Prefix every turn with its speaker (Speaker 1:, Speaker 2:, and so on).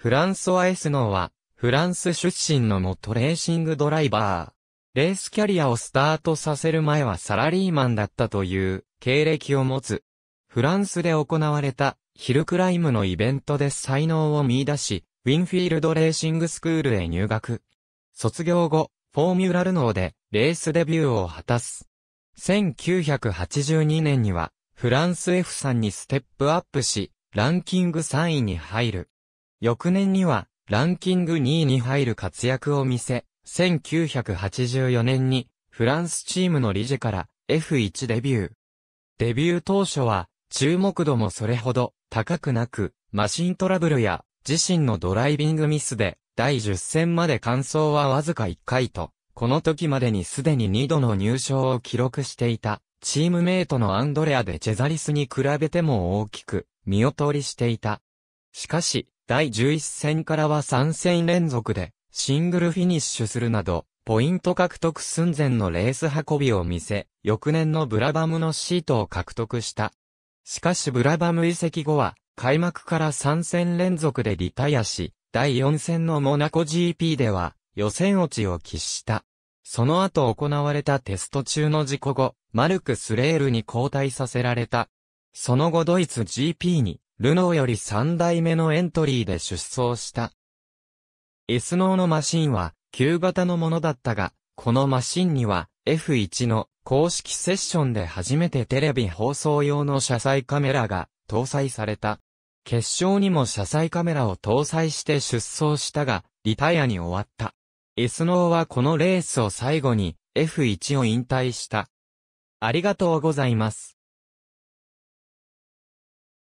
Speaker 1: フランソワ・エスノーは、フランス出身の元レーシングドライバー。レースキャリアをスタートさせる前はサラリーマンだったという経歴を持つ。フランスで行われたヒルクライムのイベントで才能を見出し、ウィンフィールドレーシングスクールへ入学。卒業後、フォーミュラルノーでレースデビューを果たす。1982年にはフランス F3 にステップアップし、ランキング3位に入る。翌年にはランキング2位に入る活躍を見せ、1984年にフランスチームの理事から F1 デビュー。デビュー当初は注目度もそれほど高くなく、マシントラブルや自身のドライビングミスで第10戦まで完走はわずか1回と、この時までにすでに2度の入賞を記録していた、チームメイトのアンドレアでチェザリスに比べても大きく見劣りしていた。しかし、第11戦からは3戦連続でシングルフィニッシュするなど、ポイント獲得寸前のレース運びを見せ、翌年のブラバムのシートを獲得した。しかしブラバム移籍後は、開幕から3戦連続でリタイアし、第4戦のモナコ GP では予選落ちを喫した。その後行われたテスト中の事故後、マルク・スレールに交代させられた。その後ドイツ GP に、ルノーより3代目のエントリーで出走した。S ノーのマシンは、旧型のものだったが、このマシンには、F1 の公式セッションで初めてテレビ放送用の車載カメラが搭載された。決勝にも車載カメラを搭載して出走したが、リタイアに終わった。エスノーはこのレースを最後に F1 を引退した。ありがとうございます。